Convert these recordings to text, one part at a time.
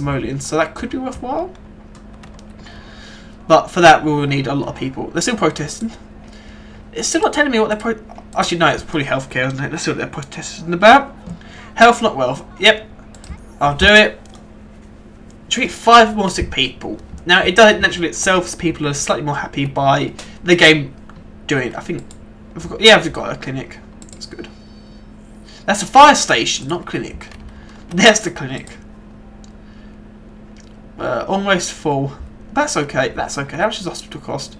simoleons, so that could be worthwhile. But for that, we will need a lot of people. They're still protesting. It's still not telling me what they're pro... Actually, no, it's probably healthcare, isn't it? Let's see what they're protesting about. Health, not wealth. Yep. I'll do it. Treat five more sick people. Now, it does it naturally itself, so people are slightly more happy by the game doing I think... I've got, yeah, I've got a clinic. That's good. That's a fire station, not clinic. There's the clinic. Uh, almost full. That's okay, that's okay. How much does hospital cost?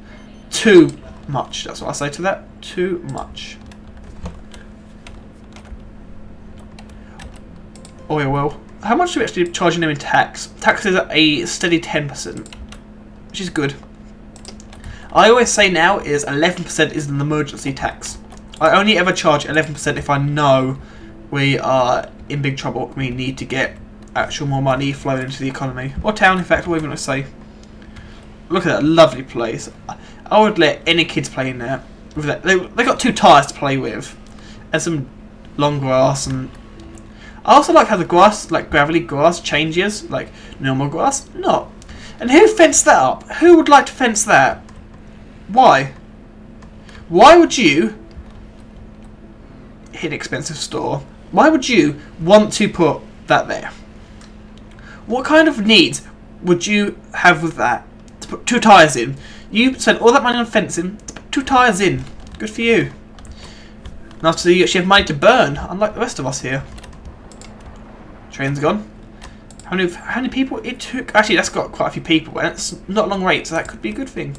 Too much, that's what I say to that. Too much. Oil oh, well. How much are we actually charging them in tax? Tax is a steady 10%, which is good. I always say now is 11% is an emergency tax. I only ever charge 11% if I know we are in big trouble. We need to get actual more money flowing into the economy. Or town, in fact, whatever you want to say. Look at that lovely place. I would let any kids play in there. They, they got two tyres to play with. And some long grass and I also like how the grass, like gravelly grass, changes, like normal grass. Not. And who fenced that up? Who would like to fence that? Why? Why would you, hit expensive store, why would you want to put that there? What kind of needs would you have with that? To put two tyres in. You spent all that money on fencing to put two tyres in. Good for you. And after you actually have money to burn, unlike the rest of us here. Train's gone. How many, how many people it took? Actually, that's got quite a few people, and it's not long wait, so that could be a good thing.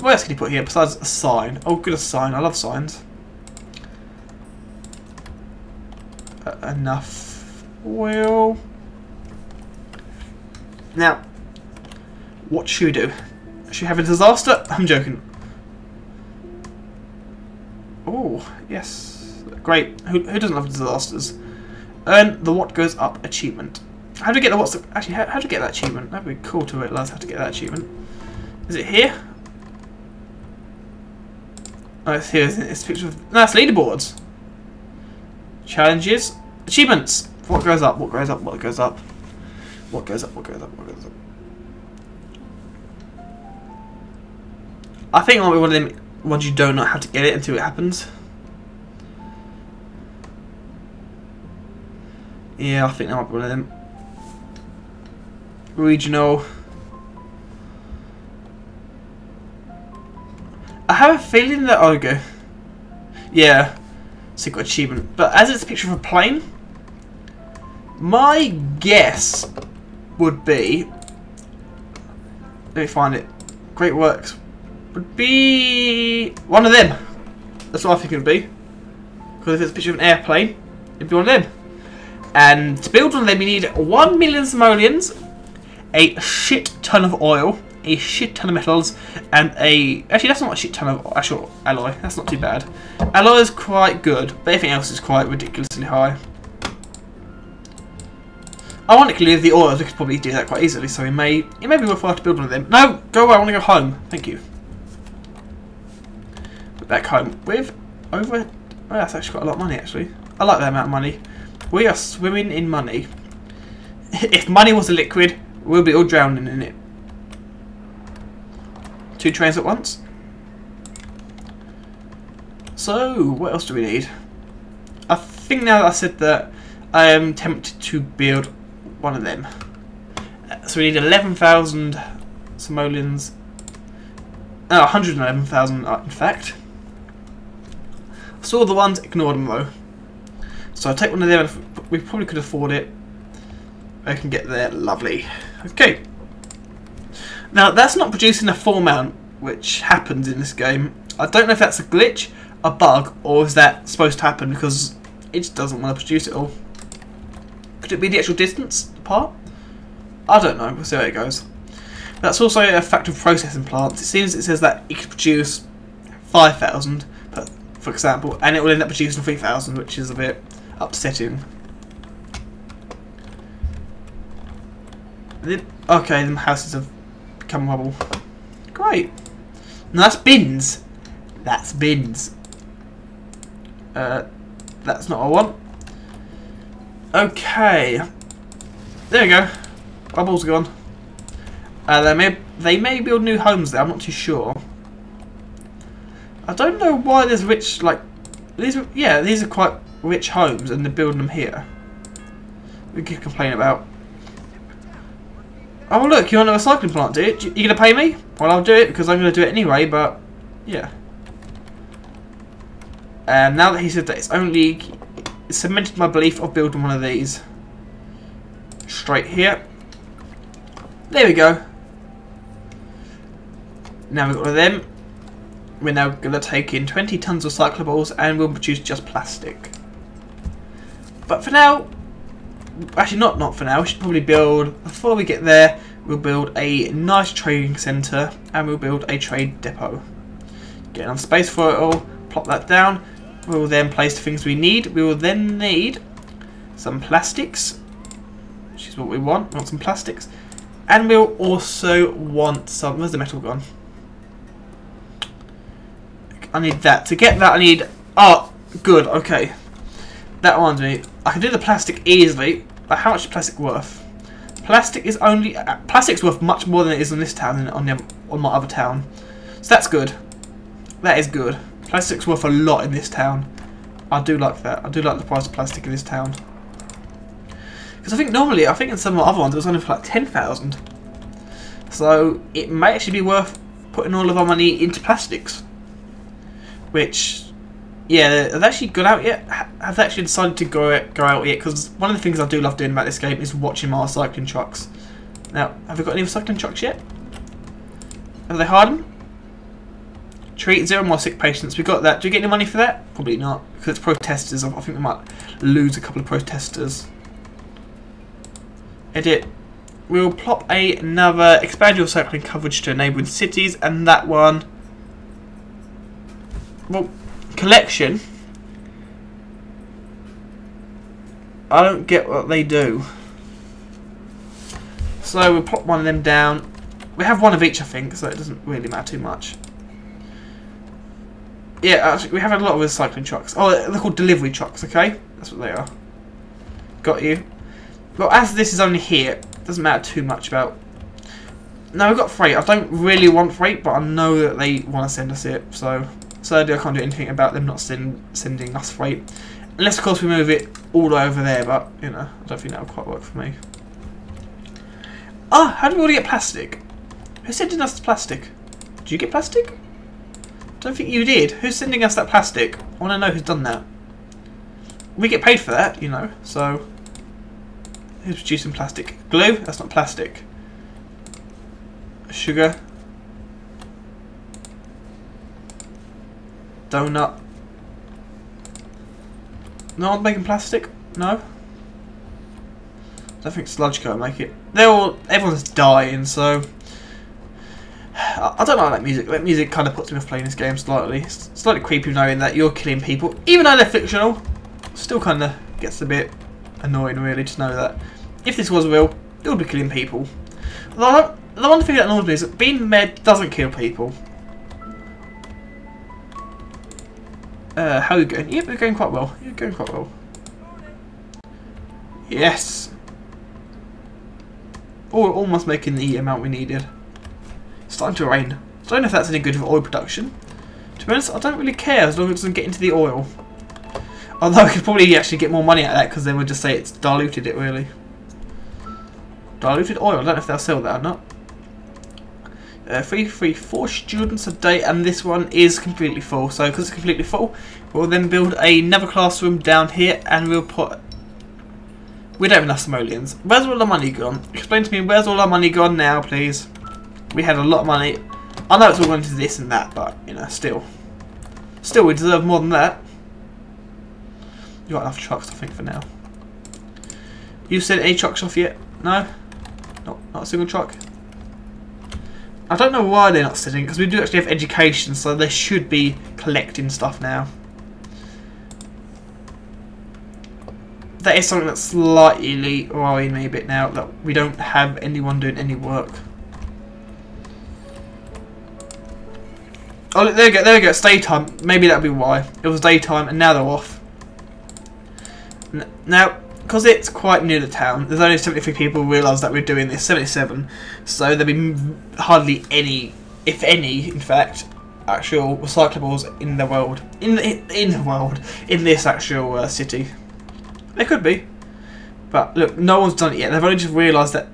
What else can you put here besides a sign? Oh, good, a sign. I love signs. Uh, enough. Well... Now, what should we do? Should we have a disaster? I'm joking. Oh, yes. Great. Who, who doesn't love disasters? Earn the What Goes Up achievement. How do you get the what's the, actually how, how do you get that achievement? That'd be cool to realise how to get that achievement. Is it here? Oh, it's here. It's a picture of it's leaderboards. Challenges, achievements. What goes up? What goes up? What goes up? What goes up? What goes up? What goes up? I think might be one of them ones you don't know how to get it until it happens. Yeah, I think that might be one of them. Regional. I have a feeling that I'll go. Yeah, secret achievement. But as it's a picture of a plane, my guess would be. Let me find it. Great works would be one of them. That's what I think it would be. Because if it's a picture of an airplane, it'd be one of them. And to build one of them, you need 1 million simoleons, a shit ton of oil, a shit ton of metals, and a... Actually, that's not a shit ton of actual alloy. That's not too bad. Alloy is quite good, but everything else is quite ridiculously high. Ironically, the oils, we could probably do that quite easily, so it may, it may be worthwhile to build one of them. No, go away, I want to go home. Thank you. But back home with over... Oh, that's actually quite a lot of money, actually. I like that amount of money. We are swimming in money. if money was a liquid, we'll be all drowning in it. Two trains at once. So, what else do we need? I think now that I said that, I am tempted to build one of them. So we need 11,000 simoleons. No, 111,000 uh, in fact. Saw the ones, ignored them though. So I'll take one of them. We probably could afford it. I can get there. Lovely. Okay. Now, that's not producing a full amount, which happens in this game. I don't know if that's a glitch, a bug, or is that supposed to happen because it just doesn't want to produce it all. Could it be the actual distance apart? I don't know. We'll see how it goes. That's also a fact of processing plants. It seems it says that it could produce 5,000, for example, and it will end up producing 3,000, which is a bit upsetting. Okay, the houses have become rubble. Great. Now that's bins. That's bins. Uh, that's not what I want. Okay. There we go. Bubbles gone. Uh, they may they may build new homes there. I'm not too sure. I don't know why there's rich like these. Are, yeah, these are quite rich homes, and they're building them here. We could complain about. Oh look, you want a recycling plant, do you? You gonna pay me? Well, I'll do it because I'm gonna do it anyway. But yeah. And now that he said that, it's only cemented my belief of building one of these. Straight here. There we go. Now we've got them. We're now going to take in 20 tons of recyclables and we'll produce just plastic. But for now, actually not not for now, we should probably build, before we get there, we'll build a nice trading centre and we'll build a trade depot. Get enough space for it all, plop that down. We will then place the things we need. We will then need some plastics, which is what we want. We want some plastics. And we'll also want some, where's the metal gone? I need that. To get that I need, oh, good, okay. That reminds me, I can do the plastic easily, but how much is plastic worth? Plastic is only, uh, plastic's worth much more than it is in this town than on, the, on my other town. So that's good. That is good. Plastic's worth a lot in this town. I do like that. I do like the price of plastic in this town. Because I think normally, I think in some other ones it was only for like 10,000. So it may actually be worth putting all of our money into plastics. Which, yeah, have they actually gone out yet? Have they actually decided to go go out yet? Because one of the things I do love doing about this game is watching my recycling trucks. Now, have we got any recycling trucks yet? Have they them? Treat zero more sick patients. We got that. Do we get any money for that? Probably not, because it's protesters. I think we might lose a couple of protesters. Edit. We'll plop another expand your cycling coverage to neighbouring cities, and that one. Well, collection. I don't get what they do. So we'll plop one of them down. We have one of each, I think, so it doesn't really matter too much. Yeah, actually, we have a lot of recycling trucks. Oh, they're called delivery trucks, okay? That's what they are. Got you. Well, as this is only here, doesn't matter too much about... No, we've got freight. I don't really want freight, but I know that they want to send us it, so... Sadly, I can't do anything about them not send, sending us freight. Unless, of course, we move it all over there, but, you know, I don't think that would quite work for me. Ah, how do we already get plastic? Who sending us plastic? Do you get plastic? Don't think you did. Who's sending us that plastic? I want to know who's done that. We get paid for that, you know, so... Who's producing plastic? Glue? That's not plastic. Sugar. Donut. No one's making plastic? No? I don't think Sludge can make it. They're all... Everyone's dying, so... I don't like that music. That music kind of puts me off playing this game slightly. It's slightly creepy knowing that you're killing people, even though they're fictional. Still kind of gets a bit annoying, really, to know that if this was real, it would be killing people. The, one thing that annoys me is that being med doesn't kill people. Uh, how are you going? Yep, you're going quite well. You're going quite well. Yes. We're almost making the amount we needed starting to rain. I don't know if that's any good for oil production. To be honest, I don't really care as long as it doesn't get into the oil. Although I could probably actually get more money out of that because then we'll just say it's diluted it really. Diluted oil, I don't know if they'll sell that or not. Uh, three, three, four students a day, and this one is completely full. So, because it's completely full, we'll then build another classroom down here, and we'll put. We don't have enough simoleons. Where's all the money gone? Explain to me where's all our money gone now, please. We had a lot of money. I know it's all going to this and that, but, you know, still. Still, we deserve more than that. You got enough trucks, I think, for now. You sent any trucks off yet? No? Not, not a single truck? I don't know why they're not sitting, because we do actually have education, so they should be collecting stuff now. That is something that's slightly worrying me a bit now, that we don't have anyone doing any work. Oh, there we go, there we go, it's daytime. Maybe that'll be why. It was daytime and now they're off. Now, because it's quite near the town, there's only 73 people who realise that we're doing this, 77, so there'll be hardly any, if any, in fact, actual recyclables in the world. In the, in the world. In this actual uh, city. There could be. But look, no one's done it yet. They've only just realised that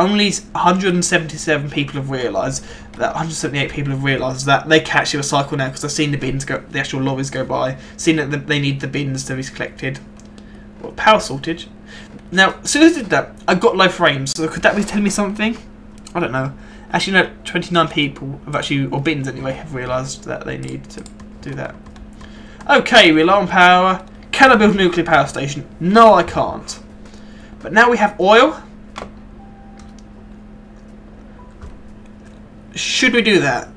only 177 people have realised that 178 people have realised that they can actually recycle now because they've seen the bins go, the actual lorries go by, seen that they need the bins to be collected. Well, power shortage. Now, as soon as I did that, I got low frames. So could that be telling me something? I don't know. Actually, no. 29 people have actually, or bins anyway, have realised that they need to do that. Okay, rely on power. Can I build a nuclear power station? No, I can't. But now we have oil. Should we do that?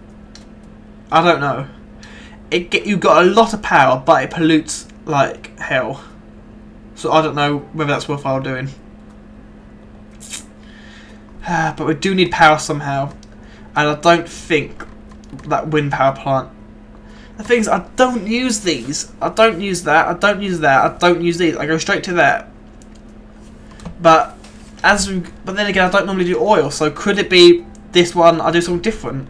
I don't know. It get you got a lot of power, but it pollutes like hell. So I don't know whether that's worthwhile doing. Ah, but we do need power somehow. And I don't think that wind power plant... The thing is, I don't use these. I don't use that. I don't use that. I don't use these. I go straight to that. But as we, but then again, I don't normally do oil. So could it be this one? I'll do something different.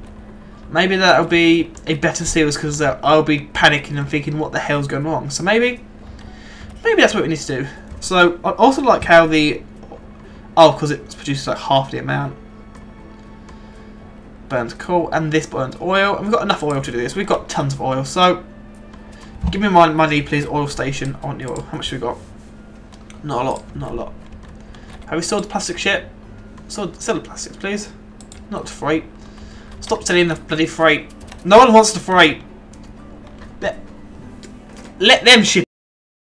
Maybe that'll be a better series because uh, I'll be panicking and thinking what the hell's going wrong. So maybe, maybe that's what we need to do. So I also like how the Oh, because it produces like half the amount. Burns coal, and this burns oil. And we've got enough oil to do this. We've got tons of oil. So, give me my money, please. Oil station. I want the oil. How much have we got? Not a lot. Not a lot. Have we sold the plastic shit? Sold, sell the plastics, please. Not the freight. Stop selling the bloody freight. No one wants the freight. Let, let them ship